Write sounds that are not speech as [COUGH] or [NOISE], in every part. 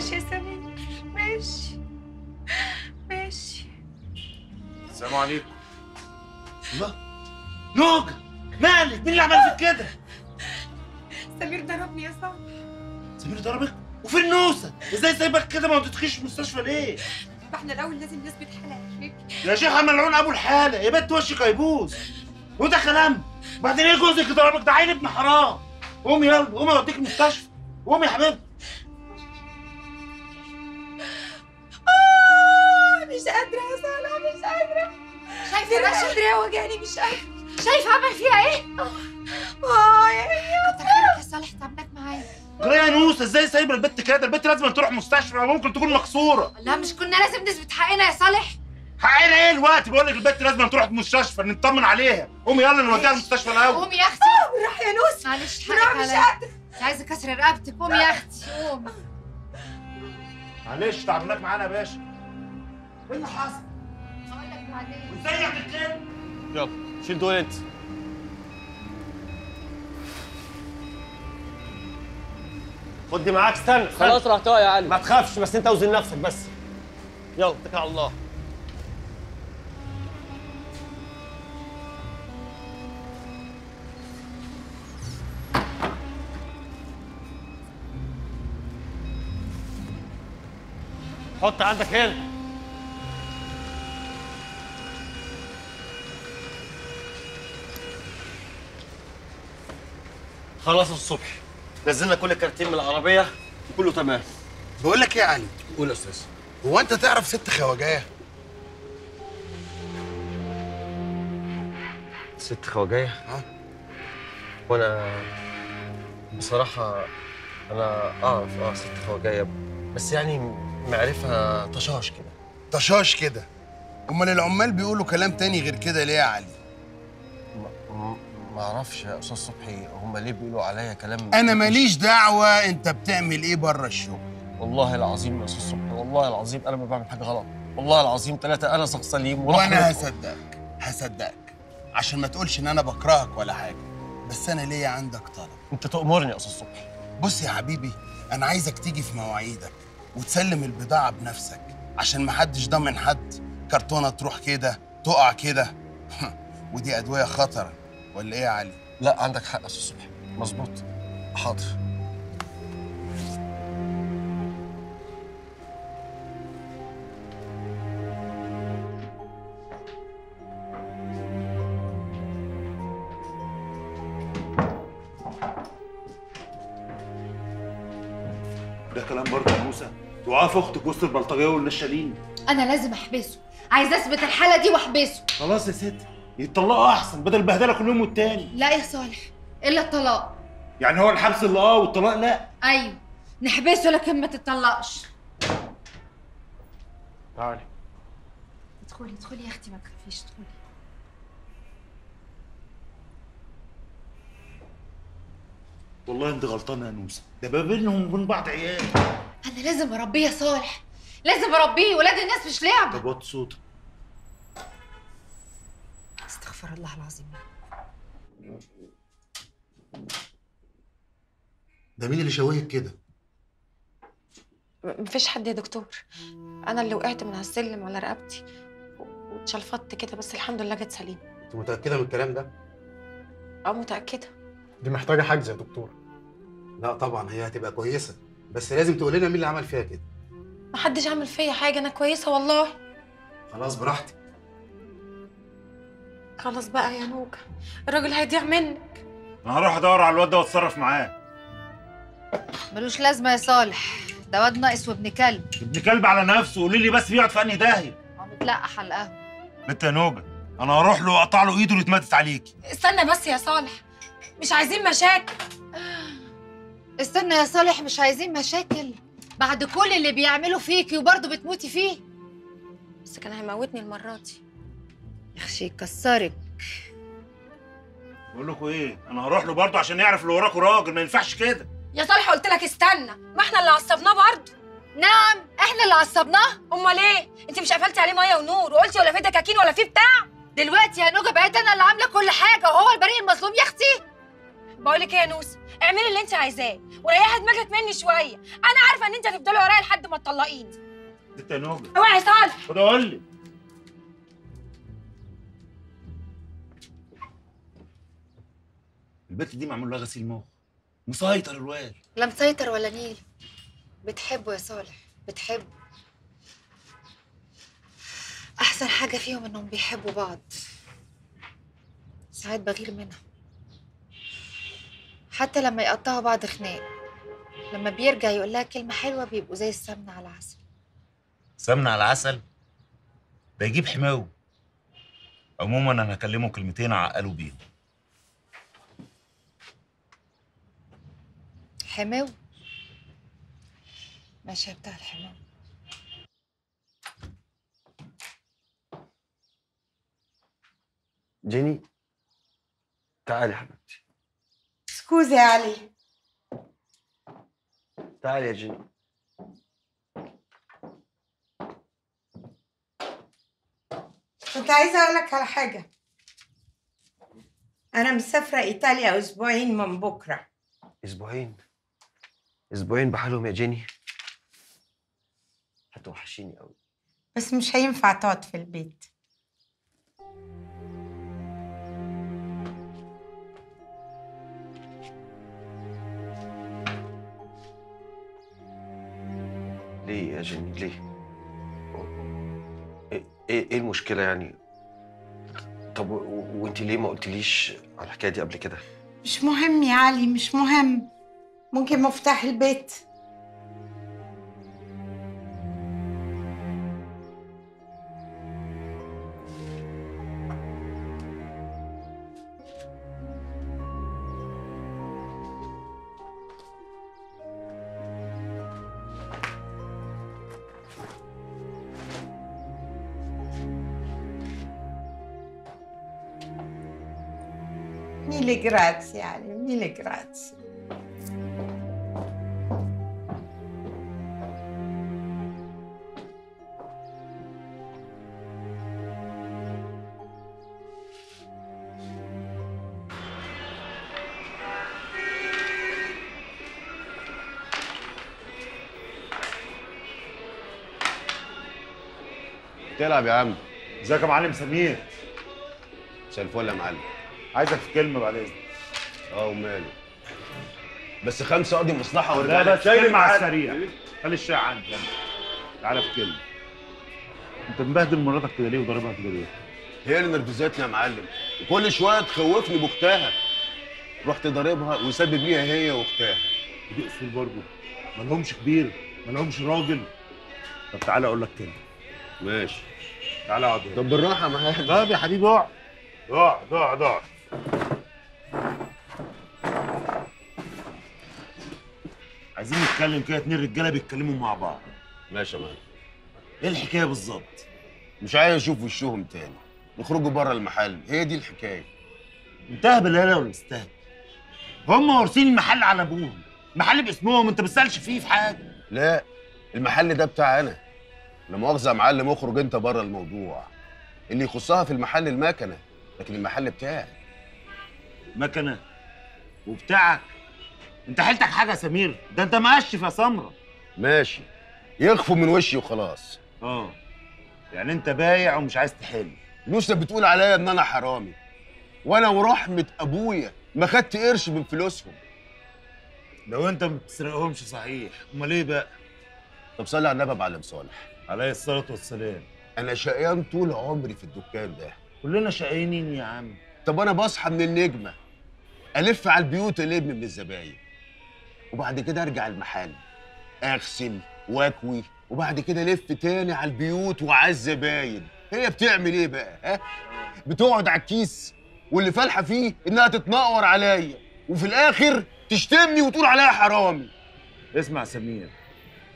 ماشي يا سمير ماشي ماشي السلام عليكم الله نوجة مالك مين اللي عمل فيك كده؟ سمير ضربني يا صاحبي سمير ضربك وفين نوسة؟ إزاي سايبك كده ما وديتكيش المستشفى ليه؟ ما إحنا الأول لازم نثبت حالة يا حبيبي يا شيخ ملعون ابو الحالة يا بنت وشك هيبوظ وده كلام بعدين إيه جوزك ضربك ده عيل ابن حرام قومي يلا قومي اوديك المستشفى قومي يا حبيبتي رشا قادرة وجعني مش قادرة شايفة عمل فيها إيه؟ آه يا عيني كتر خيرك يا صالح تعبناك معايا. جرى يا نوسة إزاي سايبة البت كده؟ البت لازم تروح مستشفى ممكن تكون مكسورة. لا مش كنا لازم نثبت حقنا يا صالح. حقنا إيه الوقت بقول لك البت لازم تروح المستشفى نطمن عليها. قومي يلا نوديها المستشفى الأول. قومي يا أختي. بالراحة يا نوس. معلش حقك مش مش عايزة كسر رقبتك. قومي يا أختي قومي معلش تعبناك معانا يا باشا. إيه اللي حصل؟ يلا شيل دول انت. خد دي معاك استنى استنى. خلاص رحتها يا علي. ما تخافش بس انت اوزن نفسك بس. يلا اتكل على الله. حط عندك هنا. خلاص الصبح. نزلنا كل الكراتين من العربية وكله تمام. بقول لك إيه يا علي؟ قول يا أستاذ. هو انت تعرف ست خواجايه ست خواجايه ها؟ وأنا بصراحة أنا أعرف أه ست خواجايه بس يعني معرفة طشاش كده. طشاش كده؟ أمال العمال بيقولوا كلام تاني غير كده ليه يا علي؟ ما ما أعرفش يا أستاذ صبحي هم ليه بيقولوا عليا كلام أنا ماليش دعوة أنت بتعمل إيه بره الشغل؟ والله العظيم يا أستاذ صبحي والله العظيم أنا ما بعمل حاجة غلط. والله العظيم ثلاثة أنا شخص سليم وأنا هصدقك هصدقك. عشان ما تقولش إن أنا بكرهك ولا حاجة بس أنا ليا عندك طلب. أنت تأمرني يا أستاذ صبحي. بص يا حبيبي أنا عايزك تيجي في مواعيدك وتسلم البضاعة بنفسك عشان محدش ضامن حد. كرتونة تروح كده تقع كده. [LAUGHS] ودي أدوية خطرة. ولا إيه يا علي؟ لا عندك حق يا أستاذ صبحي. مظبوط. حاضر. ده كلام برضه يا موسى. توقف أختك وسط البلطجية والنشالين. أنا لازم أحبسه. عايزه أثبت الحالة دي وأحبسه. خلاص يا ست. يتطلقوا أحسن بدل البهدلة كل يوم والتاني. لا يا صالح إلا الطلاق. يعني هو الحبس اللي آه والطلاق لا. أيوه نحبسه لكن ما تطلقش تعالي. ادخلي ادخلي يا أختي ما تخافيش ادخلي. والله أنت غلطانة يا نوسة. ده ما بينهم وبين بعض عيال. أنا لازم أربيه يا صالح. لازم أربيه ولاد الناس مش لعبة. طب وطي صوتك. أستغفر الله العظيم. ده مين اللي شوهك كده؟ مفيش حد يا دكتور. أنا اللي وقعت من على السلم على رقبتي واتشلفطت كده بس الحمد لله جت سليم أنت متأكدة من الكلام ده؟ أه متأكدة. دي محتاجة حجز يا دكتور. لا طبعا هي هتبقى كويسة بس لازم تقول لنا مين اللي عمل فيها كده. محدش عمل فيا حاجة أنا كويسة والله. خلاص براحتك. خلاص بقى يا نوجة الراجل هيضيع منك. أنا هروح أدور على الواد ده وأتصرف معاه. ملوش لازمة يا صالح ده واد ناقص وابن كلب. ابن كلب على نفسه قولي لي بس بيقعد في انهي داهيه هو متلقح على القهوة. أنت يا نوجه أنا هروح له وأقطع له إيده اللي اتمدت عليكي. استنى بس يا صالح مش عايزين مشاكل. استنى يا صالح مش عايزين مشاكل. بعد كل اللي بيعمله فيكي وبرضه بتموتي فيه. بس كان هيموتني المرة دي. يخشي يكسرك. بقول لكم إيه؟ أنا هروح له برضه عشان يعرف اللي وراكوا راجل ما ينفعش كده. يا صالح قلت لك استنى ما إحنا اللي عصبناه برضه. نعم إحنا اللي عصبناه. أمال إيه؟ أنت مش قفلتي عليه مية ونور وقلتي ولا في دكاكين ولا في بتاع؟ دلوقتي يا نوجة بقيت أنا اللي عاملة كل حاجة وهو البريء المظلوم يا أختي. بقول لك إيه يا نوس؟ اعملي اللي أنت عايزاه وريحي دماغك مني شوية. أنا عارفة إن أنت هتفضلي ورايا لحد ما تطلقيني. إنت يا نوبه أوعي يا صالح. خد أقول البت دي معمول لها غسيل مخ. مسيطر الواد. لا مسيطر ولا نيل. بتحبه يا صالح. بتحبه. أحسن حاجة فيهم إنهم بيحبوا بعض. ساعات بغير منها حتى لما يقطعوا بعض خناق. لما بيرجع يقول لها كلمة حلوة بيبقوا زي السمنه على العسل. سمنة على العسل؟ ده يجيب حماوي. عموما أنا هكلمه كلمتين عقلوا بيهم. حماوي ماشي بتاع الحماوي جيني تعالي حبيبتي. سكوزي يا علي. تعالي يا جيني. كنت عايزة أقول لك على حاجة. أنا مسافرة إيطاليا أسبوعين من بكرة. أسبوعين؟ أسبوعين بحالهم يا جيني. هتوحشيني قوي بس مش هينفع تقعد في البيت. ليه يا جيني؟ ليه؟ إيه إيه إيه المشكلة يعني؟ طب وانت ليه ما قلتليش على الحكاية دي قبل كده؟ مش مهم يا علي مش مهم. ممكن مفتاح البيت grazie, Ale, mille grazie. تلعب يا عم. ازيك يا معلم؟ سمير. مساء الفل يا معلم. عايزك في كلمة بعد إذنك. آه وماله. بس خمسة قضي مصلحة لا وارجع بس كلمه على السريع خلي الشاي عندي. تعالى في كلمة. انت مبهدل مراتك كده ليه وضاربها كده ليه؟ هي اللي نرفزتني يا معلم. وكل شوية تخوفني بأختها. رحت ضاربها وسبب ليها هي وأختها. دي أصول برضه. مالهمش كبير مالهمش راجل. طب تعالى أقول لك كلمة. ماشي. تعالى اقعد هنا. طب بالراحة معايا طب يا حبيبي اقعد. اقعد اقعد اقعد. عايزين نتكلم كده اتنين رجالة بيتكلموا مع بعض. ماشي يا معلم. إيه الحكاية بالظبط؟ مش عايز أشوف وشهم تاني. نخرجوا بره المحل. هي دي الحكاية. انتهى بالهلا ولا استهبل هم وارثين المحل على ابوهم. المحل باسمهم انت ما بتسألش فيه في حاجة. لا المحل ده بتاع أنا. لا مؤاخذه يا معلم اخرج انت بره الموضوع. اللي يخصها في المحل المكنه لكن المحل بتاعي. مكنه وبتاعك؟ انت حيلتك حاجة يا سمير؟ ده انت مقشف يا سمرة. ماشي. يخفوا من وشي وخلاص. آه. يعني انت بايع ومش عايز تحل. لسه بتقول عليا ان أنا حرامي. وأنا ورحمة ابويا ما خدت قرش من فلوسهم. لو انت ما بتسرقهمش صحيح. امال إيه بقى؟ طب صلي على النبي يا معلم صالح. عليه الصلاة والسلام. أنا شقيان طول عمري في الدكان ده. كلنا شقيانين يا عم. طب أنا بصحى من النجمة ألف على البيوت الم من الزباين وبعد كده أرجع المحل أغسل وأكوي وبعد كده ألف تاني على البيوت وعلى الزباين. هي بتعمل إيه بقى؟ ها؟ بتقعد على الكيس واللي فالحة فيه إنها تتنقر عليا وفي الآخر تشتمني وتقول عليا حرامي. اسمع سمير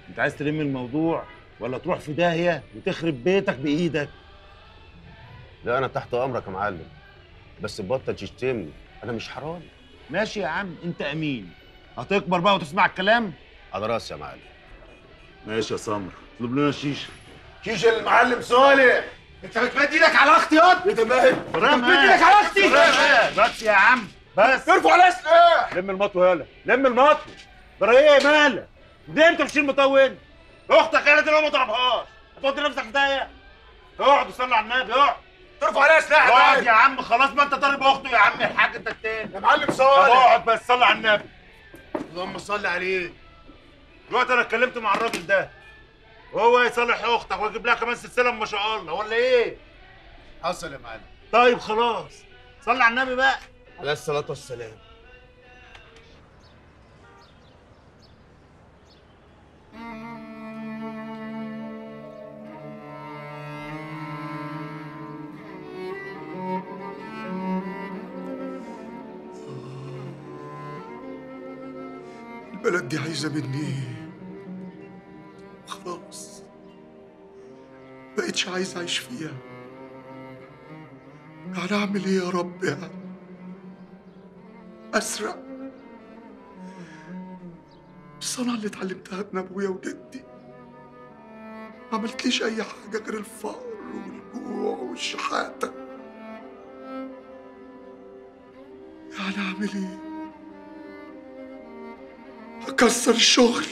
أنت عايز تلم الموضوع؟ ولا تروح في داهية وتخرب بيتك بإيدك. لا أنا تحت أمرك يا معلم بس بطل تشتمني. أنا مش حرامي ماشي يا عم أنت أمين. هتكبر بقى وتسمع الكلام؟ على رأسي يا معلم. ماشي يا سمر. اطلب لنا شيشة. كيش المعلم صالح. أنت بتمد إيدك على أختي ياض؟ أنت ماهر رام بتمد إيدك على أختي؟ بس يا عم بس. ارفع على سلاح لم المطوه يالا لم المطوه جرى إيه مالك دي أنت مش المطول أختك قالت ان هو ما ضربهاش. هتودي نفسك في داهية. اقعد وصلي على النبي اقعد. ارفع على سلاح اقعد يا عم خلاص ما انت ضارب أخته يا عم الحاج انت التاني. يا معلم صالح. اقعد بس صلي على النبي. اللهم صل عليه. دلوقتي أنا اتكلمت مع الراجل ده. وهو يصالح أختك ويجيب لها كمان سلسلة ما شاء الله ولا إيه؟ حصل يا معلم. طيب خلاص. صلي على النبي بقى. عليه الصلاة والسلام. دي عايزة مني إيه؟ خلاص بقيتش عايز أعيش فيها يعني أعمل إيه يا رب يعني؟ أسرق الصنعة اللي اتعلمتها من أبويا وجدي ما عملتليش أي حاجة غير الفقر والجوع والشحاتة يعني أعمل إيه؟ أكسر الشغل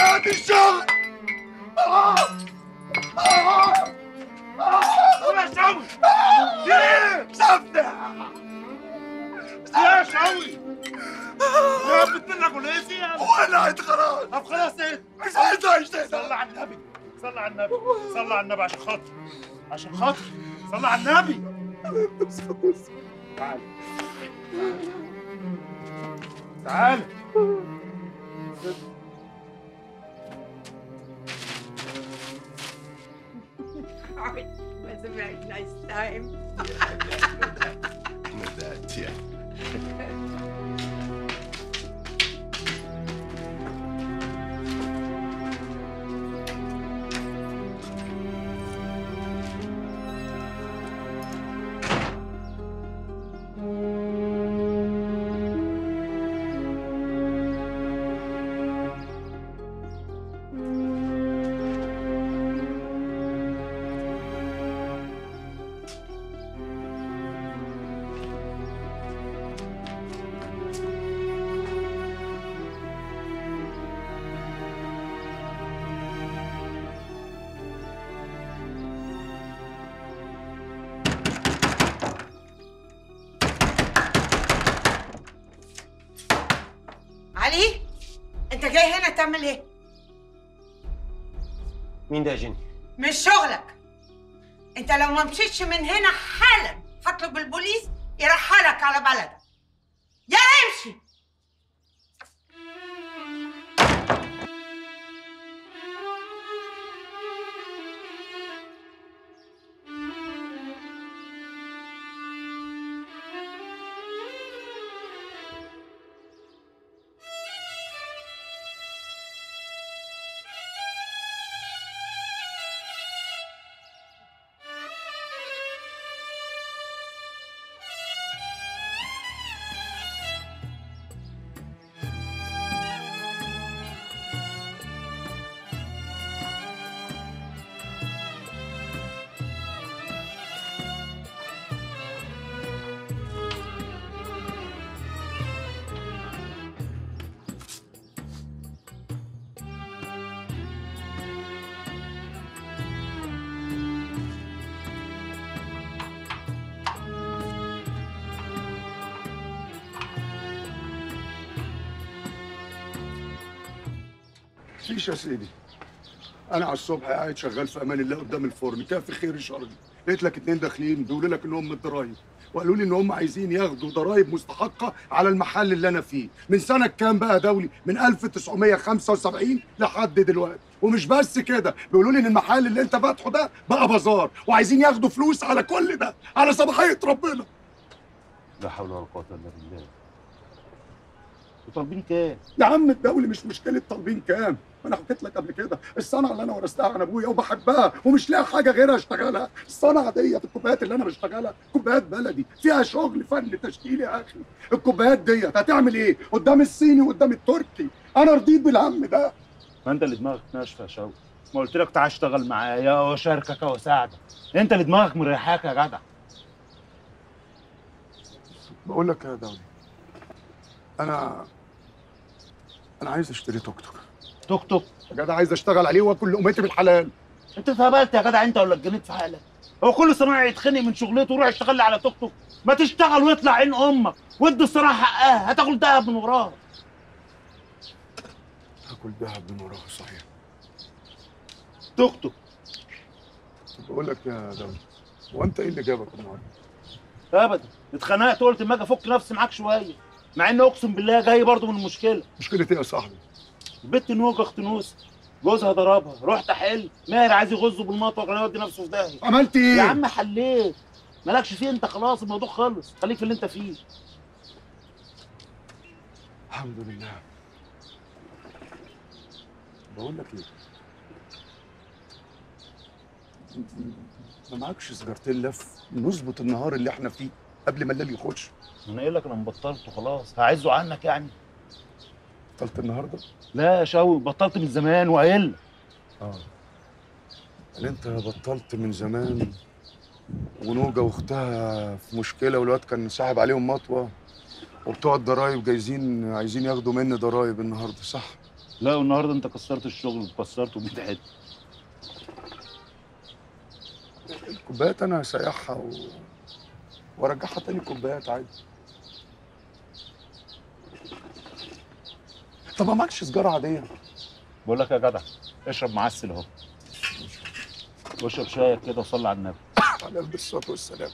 أعدي الشغل! يا شوي ليه؟ سابنا يا شوي يا بنت بوليسي يا ولعت خلاص طب خلاص إيه؟ مش عايز تاني صلي على النبي صلي على النبي صلي على النبي عشان خاطري عشان خاطري صلي على النبي. تعال. تعال. Good. [LAUGHS] it was a very nice time. yeah, I bet. [LAUGHS] I bet. Yeah. [LAUGHS] جاي هنا تعمل إيه؟ مين ده يا جيني؟ مش شغلك انت لو ما مشيتش من هنا حالا هطلب البوليس يرحلك على بلدك يا امشي مفيش يا سيدي. أنا على الصبح قاعد شغال في أمان الله قدام الفرن كان في خير شرجي لقيت لك اتنين داخلين بيقولوا لك إنهم من الضرايب. وقالوا لي ان هم عايزين ياخدوا ضرايب مستحقة على المحل اللي أنا فيه. من سنة كام بقى دولي؟ من 1975 لحد دلوقتي. ومش بس كده. بيقولوا لي إن المحل اللي أنت فاتحه ده بقى بازار. وعايزين ياخدوا فلوس على كل ده. على صباحية ربنا. لا حول ولا قوة إلا بالله. وطالبين كام؟ يا عم الدولي مش مشكلة طالبين كام؟ ما أنا حكيت لك قبل كده الصنعة اللي أنا ورثتها عن أبويا وبحبها ومش لاقي حاجة غيرها أشتغلها. الصنعة ديت الكوبايات اللي أنا بشتغلها كوبايات بلدي فيها شغل فن تشكيلي يا أخي. الكوبايات ديت هتعمل إيه؟ قدام الصيني وقدام التركي. أنا رضيت بالعم ده. ما أنت اللي دماغك ناشفة يا شوقي. ما قلت لك تعال اشتغل معايا وأشاركك وأساعدك. أنت اللي دماغك مريحاك يا جدع. بقول لك يا دولي أنا أنا عايز أشتري توك توك. توك توك. يا جدع عايز أشتغل عليه وأكل لقمتي بالحلال. أنت اتهبلت يا جدع أنت ولا اتجننت في حالك؟ هو كل صنايعي يتخنق من شغلته ويروح يشتغل لي على توك توك. ما تشتغل ويطلع عين أمك. وادي الصراحة حقها. هتاكل دهب من وراها. هاكل دهب من وراها صحيح. توك توك. بقول لك يا دولة هو أنت إيه اللي جابك النهارده؟ ابدا. اتخنقت قلت اما أجي أفك نفسي معاك شوية. مع ان أقسم بالله جاي برضه من المشكلة. مشكلة إيه يا صاحبي؟ البت نوجه أخت نوسه جوزها ضربها. رحت أحل. ماهر عايز يغزه بالمطوه كان يودي نفسه في داهية. عملت إيه؟ يا عم حليت. مالكش فيه أنت خلاص الموضوع خلص. خليك في اللي أنت فيه. الحمد لله. بقول لك إيه؟ ما معكش سيجارتين لف نظبط النهار اللي إحنا فيه قبل ما الليل يخش. أنا قايل لك أنا بطلت خلاص هعزه عنك يعني. بطلت النهارده؟ لا يا شاوي بطلت من زمان وقايل. آه. اللي انت بطلت من زمان ونوجة واختها في مشكلة والواد كان ساحب عليهم مطوة وبتوع الضرايب جايزين عايزين ياخدوا مني ضرايب النهارده صح؟ لا والنهارده انت كسرت الشغل وكسرته وجيت حتة الكوبايات أنا هسيحها و... وارجعها تاني كوبايات عادي. طب ما معكش سيجاره عادية. بقول لك يا جدع اشرب معسل اهو. واشرب شايك كده وصلي على النبي. على الصلاه والسلام.